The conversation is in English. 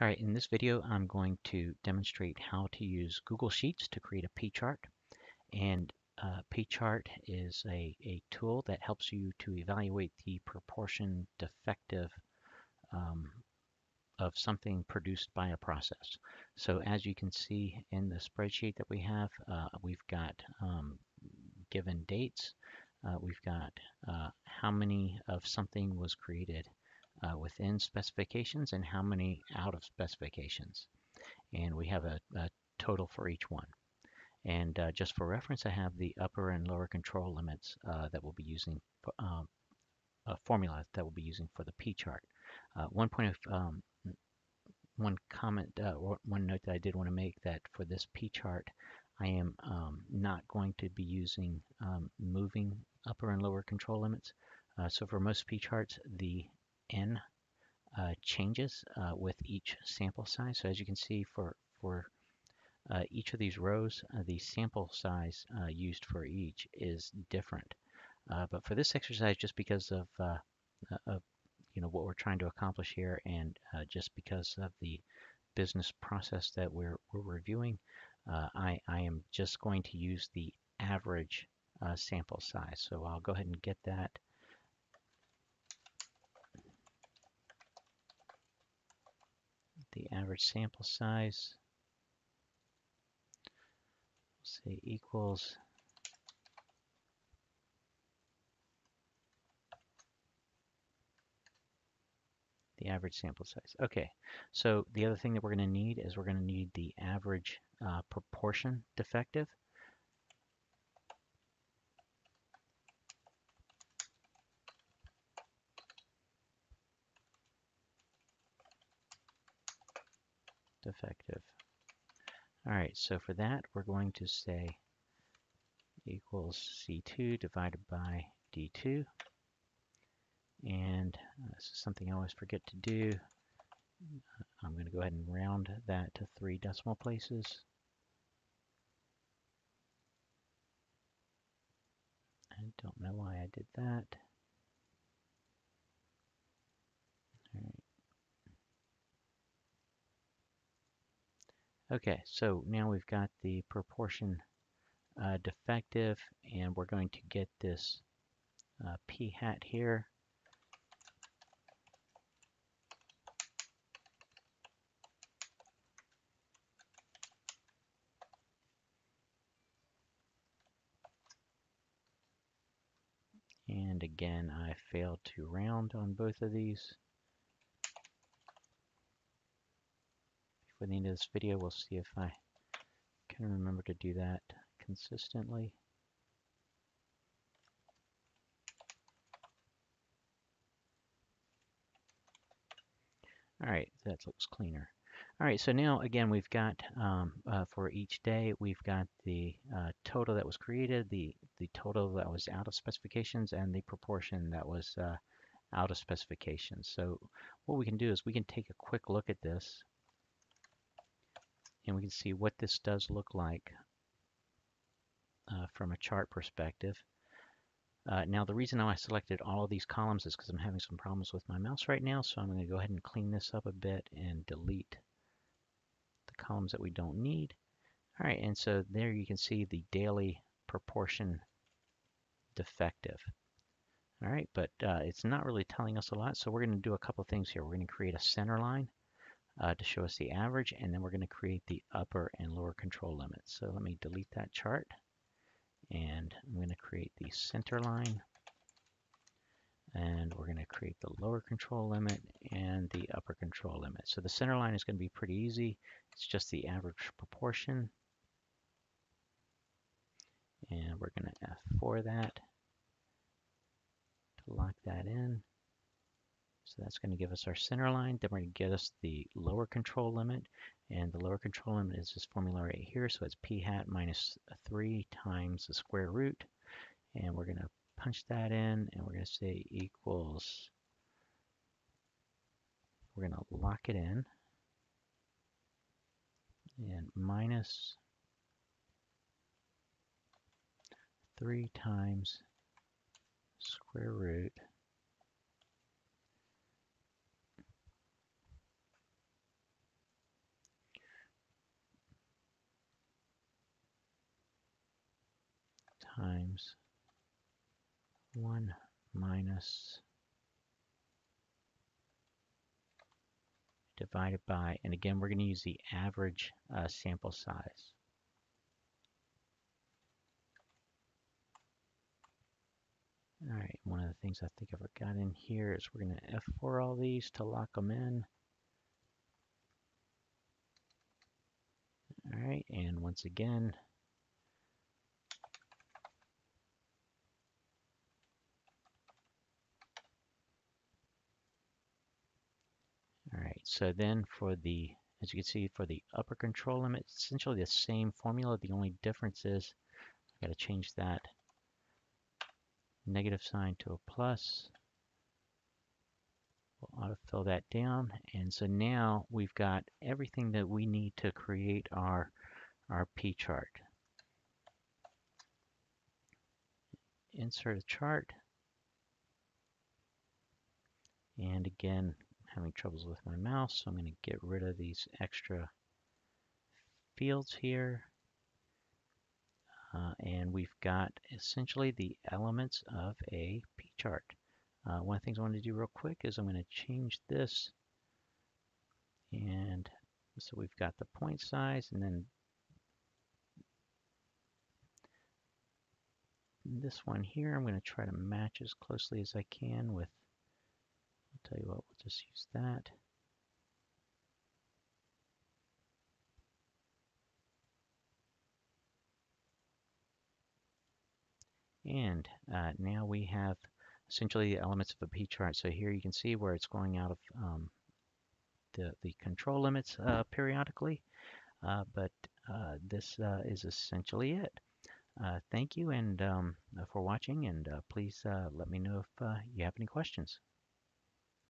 All right, in this video, I'm going to demonstrate how to use Google Sheets to create a P-chart. And uh, P-chart is a, a tool that helps you to evaluate the proportion defective um, of something produced by a process. So as you can see in the spreadsheet that we have, uh, we've got um, given dates, uh, we've got uh, how many of something was created within specifications and how many out of specifications. And we have a, a total for each one. And uh, just for reference, I have the upper and lower control limits uh, that we'll be using, um, a formula that we'll be using for the P chart. Uh, one point of um, one comment, uh, one note that I did want to make that for this P chart, I am um, not going to be using um, moving upper and lower control limits. Uh, so for most P charts, the n uh, changes uh, with each sample size. So as you can see for, for uh, each of these rows, uh, the sample size uh, used for each is different. Uh, but for this exercise, just because of, of you know what we're trying to accomplish here and just because of the business process that we're, we're reviewing, I, I am just going to use the average sample size. So I'll go ahead and get that the average sample size, say equals the average sample size. Okay, so the other thing that we're going to need is we're going to need the average uh, proportion defective. Defective. All right, so for that, we're going to say equals C2 divided by D2. And uh, this is something I always forget to do. I'm going to go ahead and round that to three decimal places. I don't know why I did that. Okay, so now we've got the proportion uh, defective and we're going to get this uh, p hat here. And again, I failed to round on both of these. For the end of this video. We'll see if I can remember to do that consistently. All right, that looks cleaner. All right, so now again, we've got um, uh, for each day, we've got the uh, total that was created, the, the total that was out of specifications, and the proportion that was uh, out of specifications. So what we can do is we can take a quick look at this and we can see what this does look like uh, from a chart perspective. Uh, now the reason I selected all of these columns is because I'm having some problems with my mouse right now, so I'm going to go ahead and clean this up a bit and delete the columns that we don't need. All right, and so there you can see the daily proportion defective. All right, but uh, it's not really telling us a lot, so we're going to do a couple things here. We're going to create a center line uh, to show us the average, and then we're going to create the upper and lower control limits. So let me delete that chart, and I'm going to create the center line, and we're going to create the lower control limit and the upper control limit. So the center line is going to be pretty easy. It's just the average proportion, and we're going to F4 that to lock that in. So that's going to give us our center line. Then we're going to get us the lower control limit. And the lower control limit is this formula right here. So it's p hat minus 3 times the square root. And we're going to punch that in. And we're going to say equals, we're going to lock it in. And minus 3 times square root times 1 minus divided by, and again, we're going to use the average uh, sample size. All right, one of the things I think I forgot in here is we're going to F4 all these to lock them in. All right, and once again, All right, so then for the, as you can see, for the upper control limit, essentially the same formula. The only difference is I've got to change that negative sign to a plus. We'll autofill that down. And so now we've got everything that we need to create our, our P chart. Insert a chart. And again, having troubles with my mouse, so I'm going to get rid of these extra fields here. Uh, and we've got essentially the elements of a p-chart. Uh, one of the things I want to do real quick is I'm going to change this. And so we've got the point size and then this one here, I'm going to try to match as closely as I can with, tell you what, we'll just use that. And uh, now we have essentially the elements of a P-chart. So here you can see where it's going out of um, the, the control limits uh, periodically. Uh, but uh, this uh, is essentially it. Uh, thank you and um, for watching and please let me know if you have any questions.